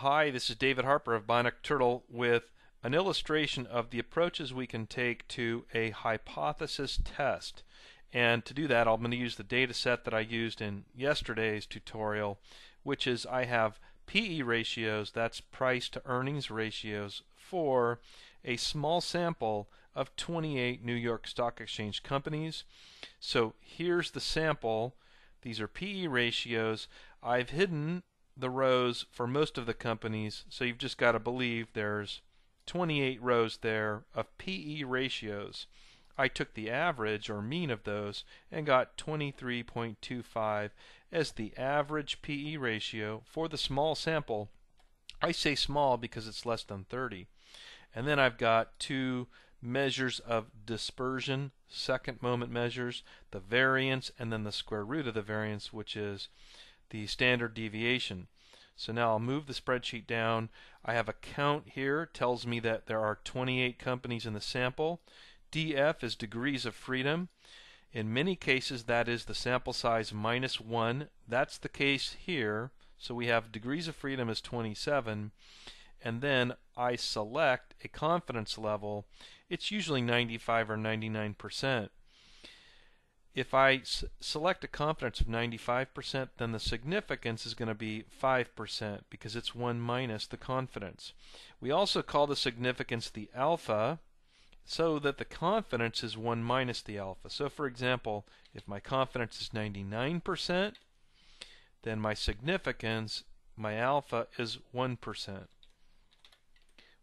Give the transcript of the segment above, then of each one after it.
Hi, this is David Harper of Bionic Turtle with an illustration of the approaches we can take to a hypothesis test. And to do that, I'm going to use the data set that I used in yesterday's tutorial, which is I have PE ratios, that's price to earnings ratios, for a small sample of 28 New York Stock Exchange companies. So here's the sample. These are PE ratios. I've hidden the rows for most of the companies, so you've just got to believe there's 28 rows there of PE ratios. I took the average or mean of those and got 23.25 as the average PE ratio for the small sample. I say small because it's less than 30. And then I've got two measures of dispersion, second moment measures, the variance, and then the square root of the variance, which is the standard deviation. So now I'll move the spreadsheet down. I have a count here, tells me that there are 28 companies in the sample. DF is degrees of freedom. In many cases, that is the sample size minus 1. That's the case here. So we have degrees of freedom is 27. And then I select a confidence level. It's usually 95 or 99 percent. If I select a confidence of 95%, then the significance is going to be 5% because it's 1 minus the confidence. We also call the significance the alpha so that the confidence is 1 minus the alpha. So for example, if my confidence is 99%, then my significance, my alpha, is 1%.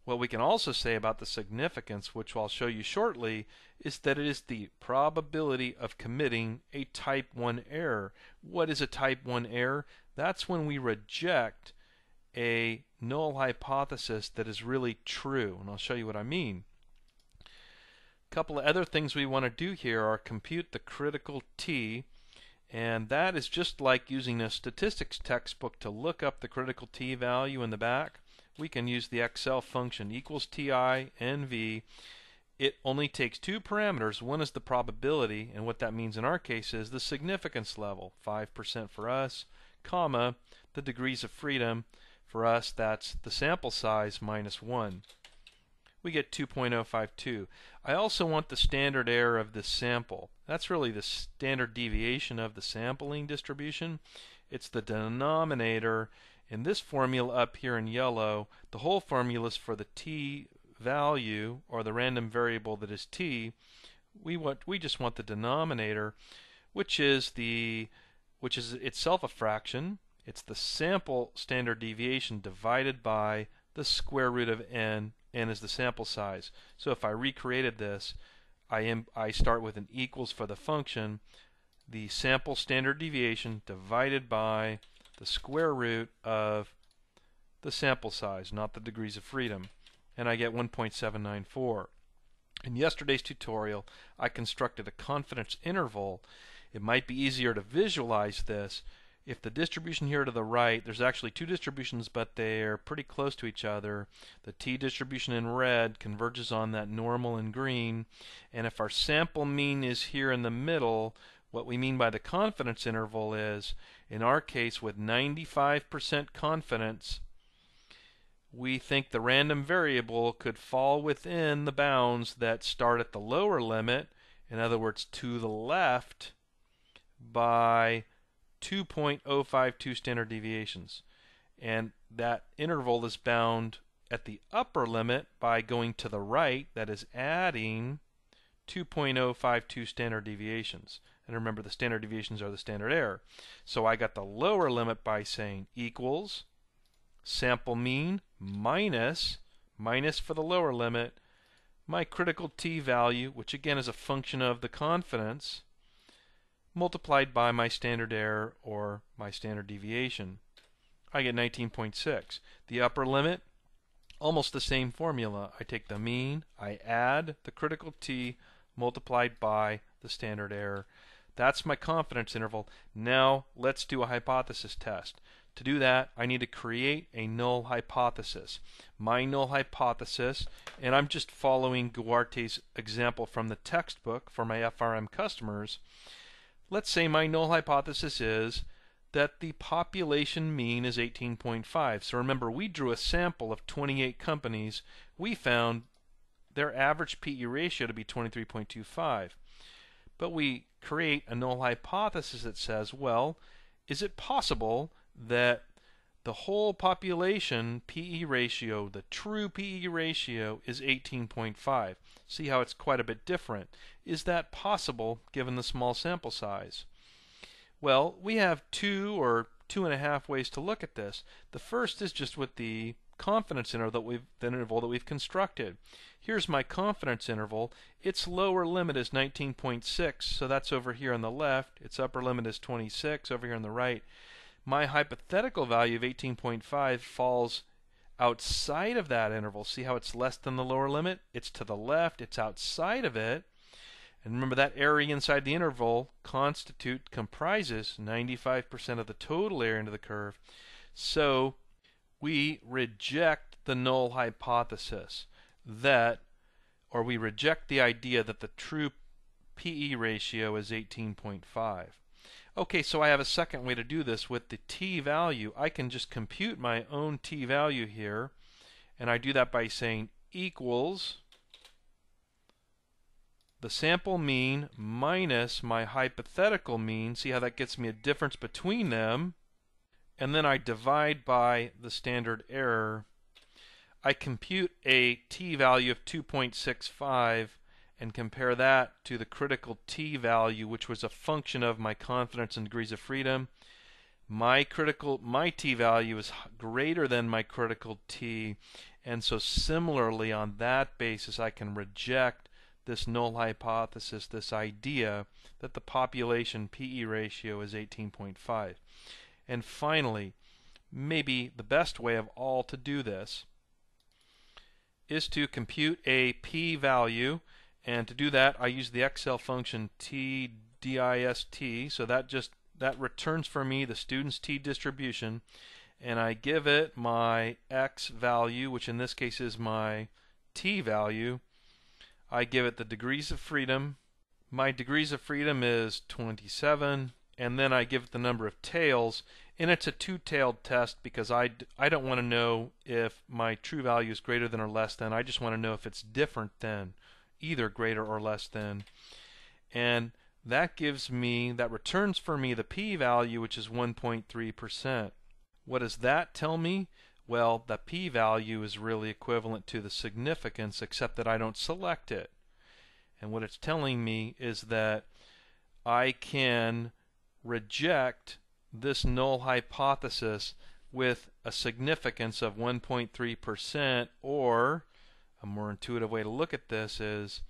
What we can also say about the significance, which I'll show you shortly, is that it is the probability of committing a type 1 error. What is a type 1 error? That's when we reject a null hypothesis that is really true, and I'll show you what I mean. A couple of other things we want to do here are compute the critical t, and that is just like using a statistics textbook to look up the critical t value in the back we can use the Excel function equals TINV. It only takes two parameters. One is the probability, and what that means in our case is the significance level, 5% for us, comma, the degrees of freedom. For us, that's the sample size minus 1. We get 2.052. I also want the standard error of this sample. That's really the standard deviation of the sampling distribution. It's the denominator in this formula up here in yellow, the whole formula is for the t value, or the random variable that is t. We want we just want the denominator, which is the which is itself a fraction. It's the sample standard deviation divided by the square root of n. n is the sample size. So if I recreated this, I am I start with an equals for the function, the sample standard deviation divided by the square root of the sample size, not the degrees of freedom, and I get 1.794. In yesterday's tutorial, I constructed a confidence interval. It might be easier to visualize this if the distribution here to the right, there's actually two distributions, but they're pretty close to each other. The t distribution in red converges on that normal in green, and if our sample mean is here in the middle, what we mean by the confidence interval is, in our case, with 95% confidence, we think the random variable could fall within the bounds that start at the lower limit, in other words, to the left, by 2.052 standard deviations. And that interval is bound at the upper limit by going to the right, that is adding 2.052 standard deviations. And remember, the standard deviations are the standard error. So I got the lower limit by saying equals sample mean minus, minus for the lower limit, my critical t value, which again is a function of the confidence, multiplied by my standard error or my standard deviation. I get 19.6. The upper limit, almost the same formula. I take the mean, I add the critical t multiplied by the standard error. That's my confidence interval. Now let's do a hypothesis test. To do that, I need to create a null hypothesis. My null hypothesis, and I'm just following Gujarati's example from the textbook for my FRM customers. Let's say my null hypothesis is that the population mean is 18.5. So remember, we drew a sample of 28 companies. We found their average PE ratio to be 23.25. But we create a null hypothesis that says, well, is it possible that the whole population PE ratio, the true PE ratio, is 18.5? See how it's quite a bit different. Is that possible given the small sample size? Well, we have two or two and a half ways to look at this. The first is just with the confidence interval that we've the interval that we've constructed. Here's my confidence interval. Its lower limit is 19.6, so that's over here on the left. Its upper limit is 26 over here on the right. My hypothetical value of 18.5 falls outside of that interval. See how it's less than the lower limit? It's to the left, it's outside of it. And remember that area inside the interval constitute comprises 95% of the total area under the curve. So we reject the null hypothesis that or we reject the idea that the true PE ratio is 18.5. Okay, so I have a second way to do this with the t value. I can just compute my own t value here, and I do that by saying equals the sample mean minus my hypothetical mean. See how that gets me a difference between them? And then I divide by the standard error. I compute a t value of 2.65 and compare that to the critical t value, which was a function of my confidence and degrees of freedom. My critical my t value is greater than my critical t, and so similarly on that basis I can reject this null hypothesis, this idea that the population PE ratio is 18.5. And finally, maybe the best way of all to do this is to compute a p-value. And to do that I use the Excel function tdist. So that just that returns for me the student's t distribution and I give it my x value which in this case is my t value I give it the degrees of freedom. My degrees of freedom is 27, and then I give it the number of tails, and it's a two-tailed test because I, I don't want to know if my true value is greater than or less than. I just want to know if it's different than, either greater or less than. And that gives me, that returns for me the p-value, which is 1.3%. What does that tell me? Well, the p-value is really equivalent to the significance except that I don't select it. And what it's telling me is that I can reject this null hypothesis with a significance of 1.3% or a more intuitive way to look at this is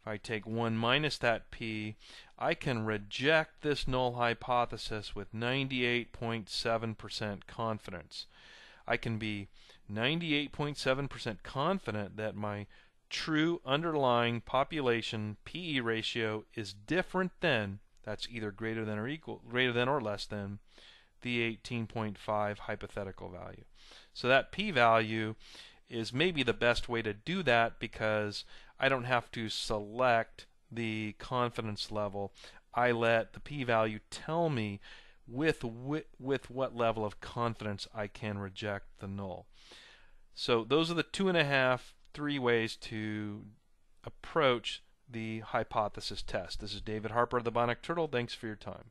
if I take 1 minus that p, I can reject this null hypothesis with 98.7% confidence. I can be 98.7% confident that my true underlying population PE ratio is different than that's either greater than or equal greater than or less than the 18.5 hypothetical value. So that p value is maybe the best way to do that because I don't have to select the confidence level. I let the p value tell me with, with, with what level of confidence I can reject the null. So those are the two and a half, three ways to approach the hypothesis test. This is David Harper of the Bionic Turtle. Thanks for your time.